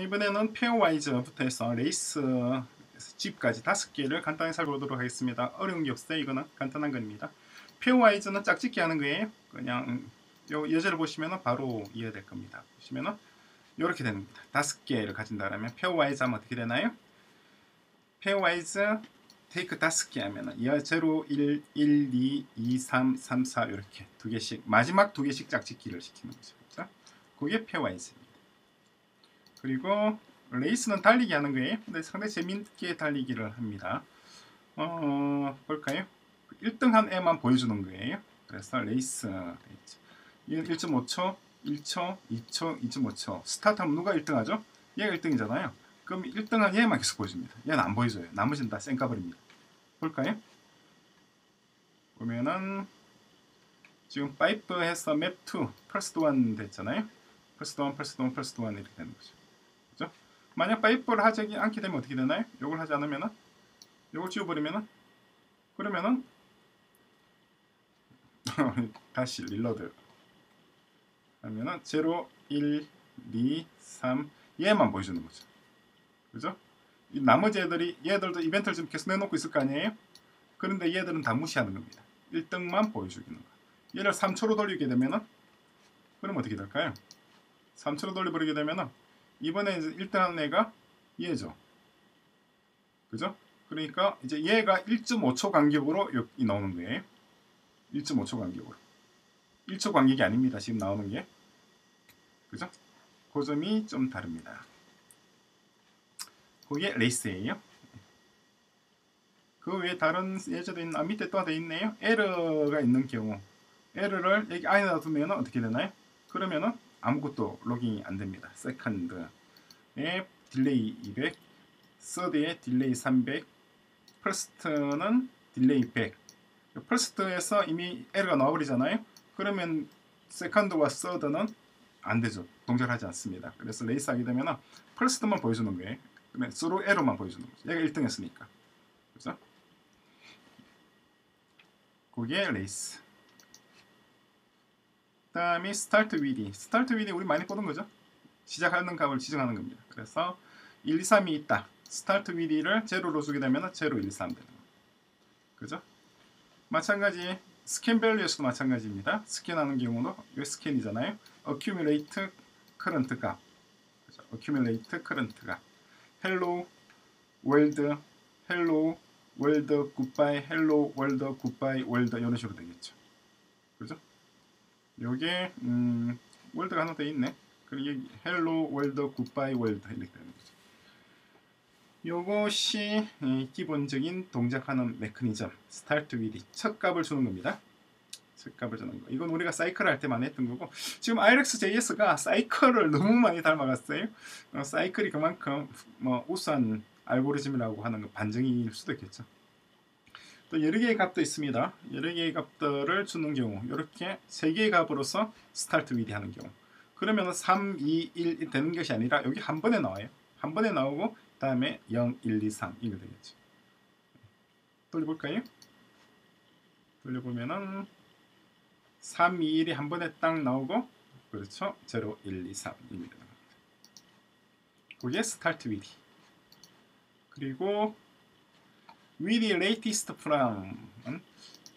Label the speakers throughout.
Speaker 1: 이번에는 pairwise부터 해서 race, zip까지 다섯 개를 간단히 살펴보도록 하겠습니다. 어려운 게 없어요. 이거는 간단한 겁니다. pairwise는 짝짓기 하는 거예요. 그냥 요 예제를 보시면 바로 이해될 겁니다. 보시면은 이렇게 겁니다. 다섯 개를 가진다면 pairwise 하면 어떻게 되나요? pairwise take 다섯 개 하면은 0, 1, 1, 2, 2, 3, 3, 4 이렇게 두 개씩 마지막 두 개씩 짝짓기를 시키는 거죠. 그게 pairwise입니다. 그리고 race는 달리기 하는 거예요. 근데 상당히 재밌게 달리기를 합니다. 어, 볼까요? 1등한 애만 보여주는 거예요. 그래서 레이스 1.5초, 1초, 2초, 2.5초. 스타트하면 누가 1등하죠? 얘가 1등이잖아요. 그럼 1등한 얘만 계속 보여줍니다. 얘는 안 보여줘요. 나머지는 다 쌩까버립니다. 볼까요? 보면은 지금 파이프 해서 mapTo 플러스 1 됐잖아요. 플러스 1, 플러스 1, 플러스 1 이렇게 되는 거죠. 만약 pipe를 하지 않게 되면 어떻게 되나요? 이걸 하지 않으면은 이걸 지워버리면은 그러면은 다시 reload 하면은 0, 1, 2, 3 얘만 보여주는 거죠. 그죠? 이 나머지 애들이 얘들도 이벤트를 좀 계속 내놓고 있을 거 아니에요? 그런데 얘들은 다 무시하는 겁니다. 1등만 보여주기는 거. 얘를 3초로 돌리게 되면은 그럼 어떻게 될까요? 3초로 돌려버리게 되면은 이번에 이제 1등하는 애가 얘죠. 그죠? 그러니까 이제 얘가 1.5초 간격으로 여기 나오는 거예요. 1.5초 간격으로. 1초 간격이 아닙니다. 지금 나오는 게. 그죠? 그 점이 좀 다릅니다. 그게 race예요. 그 외에 다른 예제도 있는 아 밑에 또 돼 있네요. 에러가 있는 경우 에러를 여기 안에다 두면 어떻게 되나요? 그러면은 아무것도 logging이 안 됩니다. second에 delay 200, 서드에 딜레이 300, first는 delay 100. first에서 이미 에러가 나와버리잖아요. 그러면 second와 third는 안 되죠. 동작을 하지 않습니다. 그래서 레이스 하게 되면 first만 보여주는 거예요. 그러면 throw error만 보여주는 거죠. 얘가 1등 했으니까. 그죠? 그게 레이스. 다음이 startWith. startWith 우리 많이 보는 거죠. 시작하는 값을 지정하는 겁니다. 그래서 1, 2, 3이 있다. startWith를 제로로 주게 되면 제로, 1, 2, 3 되는 거. 그죠? 마찬가지 scan value에서도 마찬가지입니다. scan하는 경우도 이 scan이잖아요. accumulate current 값. 그죠? accumulate current 값. hello world hello world goodbye hello world goodbye world 이런 식으로 되겠죠. 그죠? 요게 음, world가 하나 더 있네. 그리고 hello world goodbye world 이렇게 되는 거죠. 요것이 기본적인 동작하는 메커니즘 startWith 첫 값을 주는 겁니다. 첫 값을 주는 거. 이건 우리가 사이클 할 때만 했던 거고 지금 RxJS가 Cycle을 너무 많이 닮아갔어요. 어, Cycle이 그만큼 뭐 우수한 알고리즘이라고 하는 거 반증일 수도 있겠죠. 또 여러 개의 값도 있습니다. 여러 개의 값들을 주는 경우 이렇게 세 개의 값으로서 startWith 하는 경우 그러면 3, 2, 1 되는 것이 아니라 여기 한 번에 나와요. 한 번에 나오고 다음에 0, 1, 2, 3 이거 되겠죠. 돌려볼까요? 돌려보면은 3, 2, 1이 한 번에 딱 나오고 그렇죠. 0, 1, 2, 3 이렇게 되는 겁니다. 그게 스타트 위디. 그리고 the latest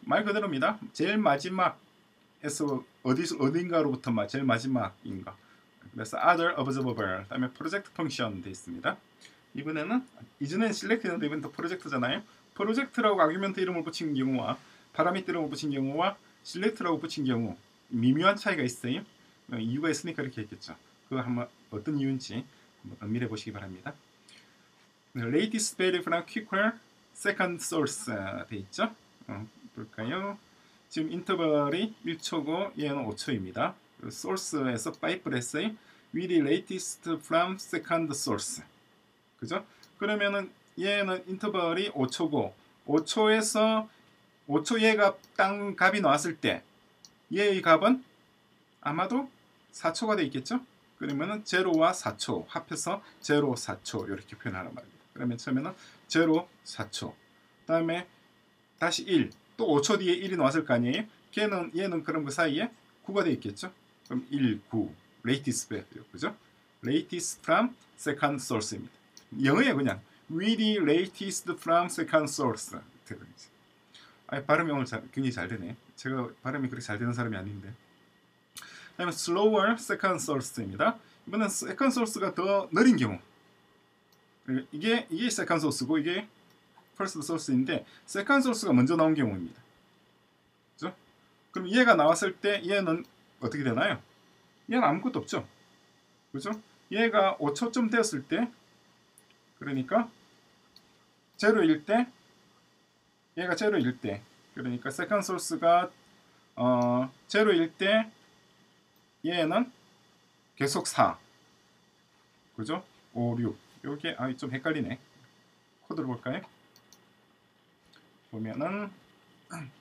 Speaker 1: 말 그대로입니다. 제일 마지막에서 어디서 어딘가로부터 막 제일 마지막인가. 그래서 other observable 그다음에 프로젝트 펑션 돼 있습니다. 이번에는 이전엔 select 이번 더 프로젝트잖아요. 프로젝트라고 아규멘트 이름을 붙인 경우와 파라미터 이름을 붙인 경우와 select라고 붙인 경우 미묘한 차이가 있어요. 이유가 있으니까 이렇게 했겠죠. 그거 한번 어떤 이유인지 한번 엄밀해 보시기 바랍니다. latest value from quicker second source 돼 있죠. 어, 볼까요? 지금 인터벌이 1초고 얘는 5초입니다. source에서 파이프를 했어요. with latest from second source. 그죠? 그러면은 얘는 인터벌이 5초고 5초에서 5초 얘가 땅 값이 나왔을 때 얘의 값은 아마도 4초가 돼 있겠죠? 그러면은 0와 4초 합해서 0, 4초 이렇게 표현하란 말입니다. 그러면 처음에는 0, 4초. 다음에 다시 1. 또 5초 뒤에 1이 나왔을 거 아니에요? 걔는 얘는 그럼 그 사이에 9가 돼 있겠죠? 그럼 1, 9. latest value. 그죠? latest from second source입니다. 영어에 그냥 with the latest from second source. 아, 발음이 오늘 잘, 굉장히 잘 되네. 제가 발음이 그렇게 잘 되는 사람이 아닌데. 그다음에 slower second source입니다. 이번엔 second source가 더 느린 경우. 이게 이게 second source고 이게 first source인데 second source가 먼저 나온 경우입니다. 그죠? 그럼 얘가 나왔을 때 얘는 어떻게 되나요? 얘는 아무것도 없죠. 그죠? 얘가 5초쯤 되었을 때 그러니까 제로일 때 얘가 제로일 때 그러니까 second source가 어 제로일 때 얘는 계속 4 그죠? 5, 6 요게 아 좀 헷갈리네 코드를 볼까요? 보면은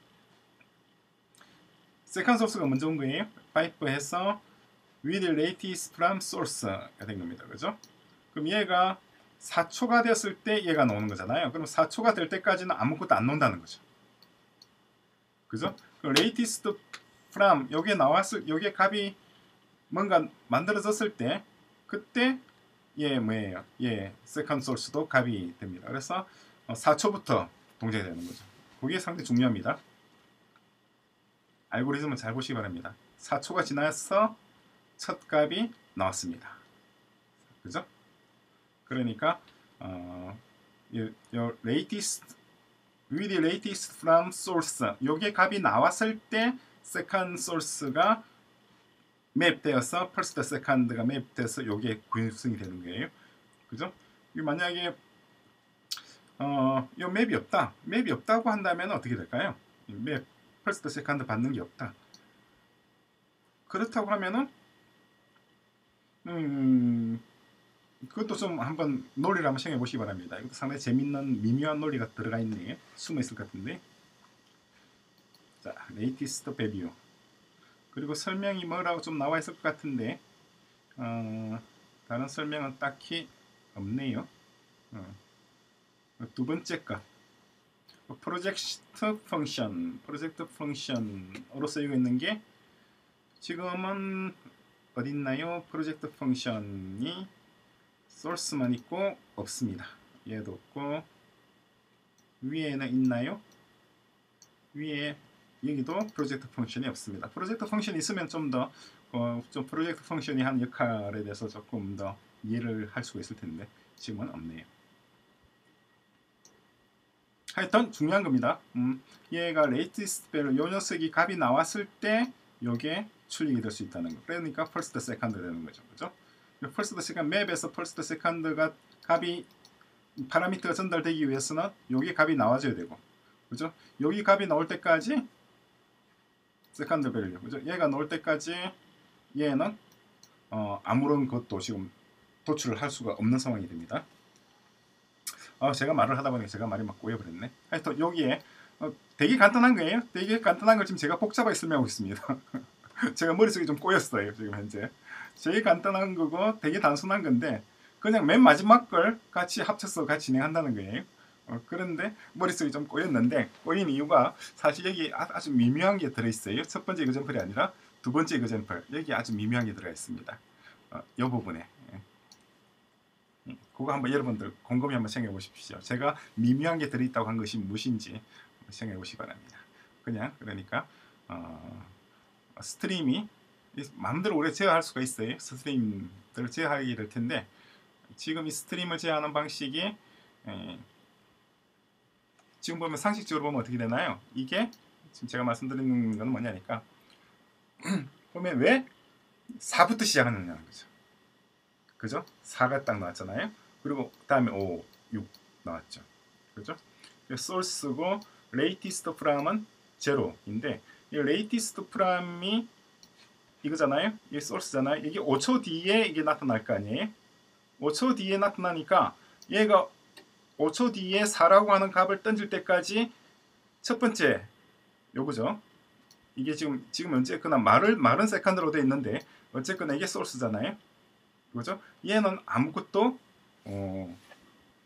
Speaker 1: second source가 먼저 온 거예요 pipe해서 with latest from source가 된 겁니다 그죠? 그럼 얘가 4초가 됐을 때 얘가 나오는 거잖아요. 그럼 4초가 될 때까지는 아무것도 안 나온다는 거죠. 그죠? 그 latest from 여기에 나왔을 여기에 값이 뭔가 만들어졌을 때 그때 얘 뭐예요? 얘 second source도 값이 됩니다. 그래서 4초부터 동작이 되는 거죠. 그게 상당히 중요합니다. 알고리즘은 잘 보시기 바랍니다. 4초가 지나서 첫 값이 나왔습니다. 그죠? 그러니까 어, your latest with latest from source 요게 값이 나왔을 때 second source가 맵되어서 first second가 맵돼서 요게 구현승이 되는 거예요. 그죠? 만약에 어, 요 맵이 없다. 맵이 없다고 한다면 어떻게 될까요? 맵 first second 받는 게 없다. 그렇다고 하면은 음 그것도 좀 한번 논리를 한번 생각해 보시기 바랍니다. 이것도 상당히 재밌는 미묘한 논리가 들어가 있네. 숨어 있을 것 같은데. 자, latest value. 그리고 설명이 뭐라고 좀 나와 있을 것 같은데 어, 다른 설명은 딱히 없네요. 어. 두 번째 것. 프로젝트 펑션, 프로젝트 펑션으로 쓰이고 있는 게 지금은 어디 있나요? 프로젝트 펑션이 소스만 있고 없습니다. 얘도 없고 위에는 있나요? 위에 여기도 project function이 없습니다. project function이 있으면 좀더 어, 좀 project function이 한 역할에 대해서 조금 더 이해를 할 수가 있을 텐데 지금은 없네요. 하여튼 중요한 겁니다. 음, 얘가 latest value 요 녀석이 값이 나왔을 때 요게 출력이 될 수 있다는 거. 그러니까 first, second 되는 거죠. 그죠? first second map에서 first second가 값이 파라미터가 전달되기 위해서는 여기 값이 나와줘야 되고 그죠? 여기 값이 나올 때까지 second value 그죠? 얘가 나올 때까지 얘는 어, 아무런 것도 지금 도출을 할 수가 없는 상황이 됩니다. 어, 제가 말을 하다 보니까 제가 말이 막 꼬여버렸네. 하여튼 여기에 어, 되게 간단한 거예요. 되게 간단한 걸 지금 제가 복잡하게 설명하고 있습니다. 제가 머릿속이 좀 꼬였어요 지금 현재. 제일 간단한 거고 되게 단순한 건데 그냥 맨 마지막 걸 같이 합쳐서 같이 진행한다는 거예요. 어, 그런데 머릿속이 좀 꼬였는데 꼬인 이유가 사실 여기 아, 주 미묘한 게 들어있어요. 첫 번째 이그젠플이 아니라 두 번째 이그젠플 여기 아주 미묘한 게 들어가 있습니다. 어, 이 부분에 예. 음, 그거 한번 여러분들 곰곰이 한번 생각해 보십시오. 제가 미묘한 게 들어있다고 한 것이 무엇인지 생각해 보시기 바랍니다. 그냥 그러니까 어, stream이 마음대로 오래 제어할 수가 있어요. stream들을 제어하게 될 텐데 지금 이 stream을 제어하는 방식이 에, 예, 지금 보면 상식적으로 보면 어떻게 되나요? 이게 지금 제가 말씀드리는 건 뭐냐니까 보면 왜 4부터 시작하느냐는 거죠. 그죠? 4가 딱 나왔잖아요. 그리고 그 다음에 5, 6 나왔죠. 그죠? 소스고 latest from은 제로인데 이 latest from이 이거잖아요. 이 소스잖아요. 이게 5초 뒤에 이게 나타날 거 아니에요. 5초 뒤에 나타나니까 얘가 5초 뒤에 4라고 하는 값을 던질 때까지 첫 번째 요거죠. 이게 지금 지금 어쨌거나 말을 말은 세컨드로 돼 있는데 어쨌거나 이게 소스잖아요. 그죠? 얘는 아무것도 어,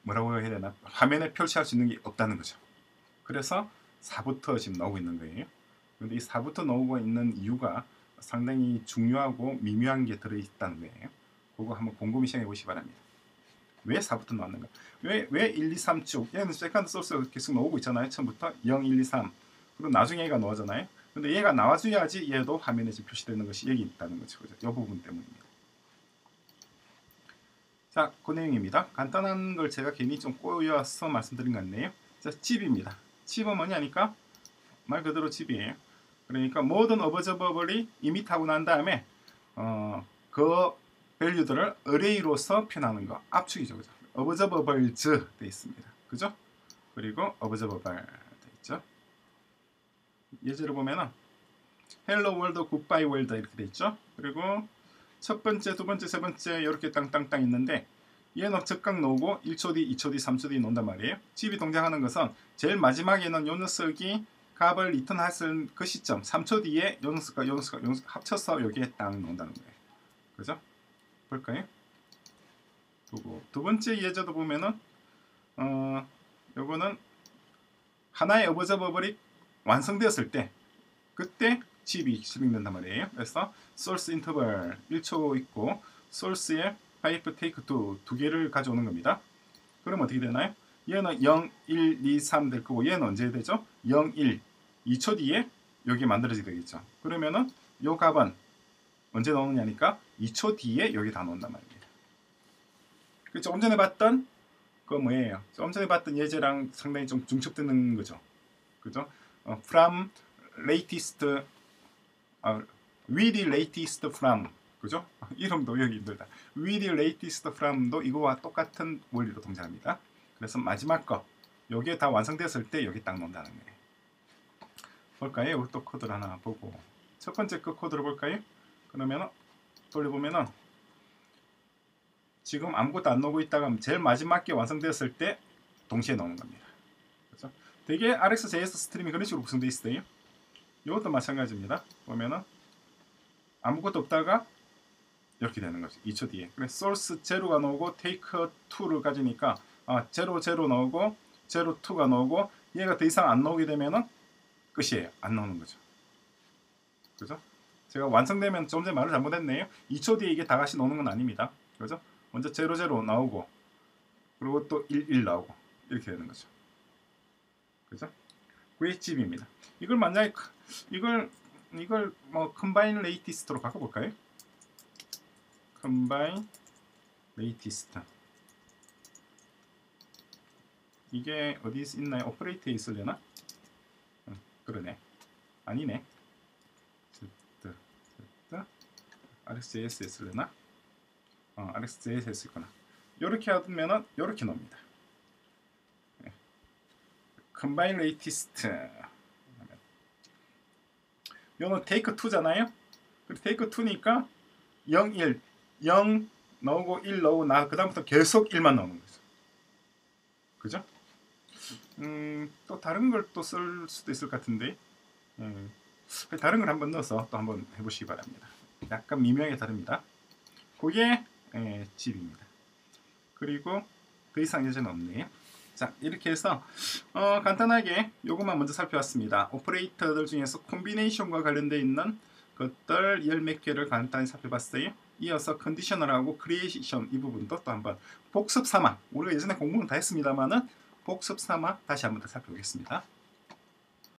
Speaker 1: 뭐라고 해야 되나 화면에 표시할 수 있는 게 없다는 거죠. 그래서 4부터 지금 나오고 있는 거예요. 근데 이 4부터 나오고 있는 이유가 상당히 중요하고 미묘한 게 들어있다는 거예요. 그거 한번 곰곰이 생각해 보시기 바랍니다. 왜 4부터 나왔는가? 왜, 왜 1, 2, 3 쭉? 얘는 second source가 계속 나오고 있잖아요. 처음부터 0, 1, 2, 3. 그리고 나중에 얘가 나오잖아요. 근데 얘가 나와줘야지 얘도 화면에 지금 표시되는 것이 여기 있다는 거죠. 그죠? 이 부분 때문입니다. 자, 그 내용입니다. 간단한 걸 제가 괜히 좀 꼬여서 말씀드린 것 같네요. 자, zip입니다. zip은 뭐냐니까 말 그대로 zip이에요. 그러니까 모든 observable이 emit하고 난 다음에 어, 그 value들을 array로서 표현하는 거 압축이죠. 그죠? observables 돼 있습니다. 그죠? 그리고 observable 돼 있죠. 예제를 보면은 Hello World Goodbye World 이렇게 돼 있죠. 그리고 첫 번째, 두 번째, 세 번째 이렇게 땅땅땅 있는데 얘는 즉각 놓고 1초 뒤, 2초 뒤, 3초 뒤 논단 말이에요. 집이 동작하는 것은 제일 마지막에는 요 녀석이 값을 리턴했을 그 시점 3초 뒤에 요 녀석과 요 녀석 합쳐서 여기에 딱 놓는다는 거예요. 그죠? 볼까요? 두고 두 번째 예제도 보면은 어 요거는 하나의 어버저버블이 완성되었을 때 그때 집이 실행된단 말이에요. 그래서 source interval 1초 있고 source에 pipe take 2두 개를 가져오는 겁니다. 그럼 어떻게 되나요? 얘는 0, 1, 2, 3 될 거고 얘는 언제 되죠? 0, 1, 2초 뒤에 여기 만들어지게 되겠죠. 그러면은 요 값은 언제 나오느냐니까 2초 뒤에 여기 다 넣는단 말입니다. 그 조금 전에 봤던 그 뭐예요? 조금 전에 봤던 예제랑 상당히 좀 중첩되는 거죠. 그죠? 어, from latest 아, with the latest from 그죠? 이름도 여기 힘들다. with the latest from도 이거와 똑같은 원리로 동작합니다. 그래서 마지막 거 여기에 다 완성됐을 때 여기 딱 넣는다는 거예요. 볼까요? 여기 또 코드를 하나 보고 첫 번째 그 코드를 볼까요? 그러면 돌려보면은 지금 아무것도 안 넣고 있다가 제일 마지막 게 완성되었을 때 동시에 넣는 겁니다. 그렇죠? 되게 RxJS stream이 그런 식으로 구성되어 있어요. 이것도 마찬가지입니다. 보면은 아무것도 없다가 이렇게 되는 거죠. 2초 뒤에. 그래서 source 제로가 나오고 take 2를 가지니까 아, 제로 제로 나오고 제로 2가 나오고 얘가 더 이상 안 나오게 되면은 끝이에요. 안 나오는 거죠. 그죠? 제가 완성되면 좀 전에 말을 잘못했네요. 2초 뒤에 이게 다 같이 나오는 건 아닙니다. 그죠? 먼저 제로 제로 나오고 그리고 또 1, 1 나오고 이렇게 되는 거죠. 그죠? 그게 zip입니다. 이걸 만약에 이걸 이걸 뭐 combineLatest로 바꿔 볼까요? combineLatest 이게 어디 있나요? operator에 있으려나? 응, 그러네. 아니네. RxJS 있으려나? 어, RxJS 있구나. 이렇게 하면은 이렇게 나옵니다. combineLatest 이거는 take 2잖아요. 그리고 take 2니까 0, 1, 0 나오고 1 나오고 나 그다음부터 계속 1만 나오는 거죠. 그죠? 음, 또 다른 걸 또 쓸 수도 있을 것 같은데 음, 다른 걸 한번 넣어서 또 한번 해보시기 바랍니다. 약간 미묘하게 다릅니다. 그게 예, zip입니다. 그리고 그 이상 예제는 없네요. 자 이렇게 해서 어, 간단하게 요것만 먼저 살펴봤습니다. operator들 중에서 combination과 관련되어 있는 것들 열 몇 개를 간단히 살펴봤어요. 이어서 conditional하고 creation 이 부분도 또 한번 복습 삼아 우리가 예전에 공부는 다 했습니다만은 복습 삼아 다시 한번 더 살펴보겠습니다.